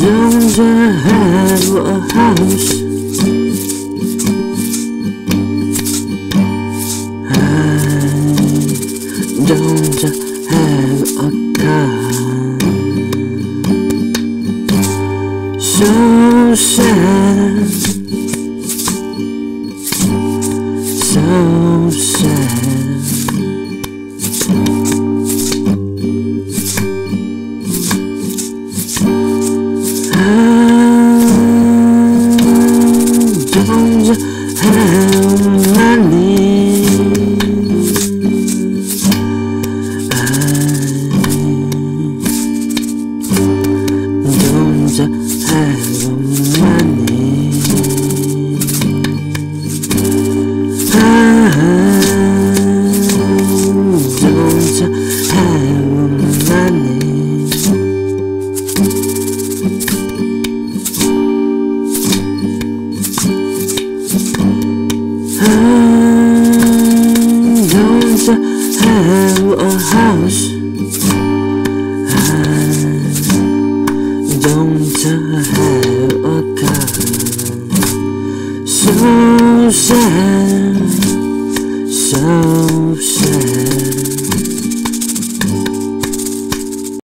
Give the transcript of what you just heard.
Don't have a house? I don't have a car? So sad. Don't have a house. I don't have a car. So sad.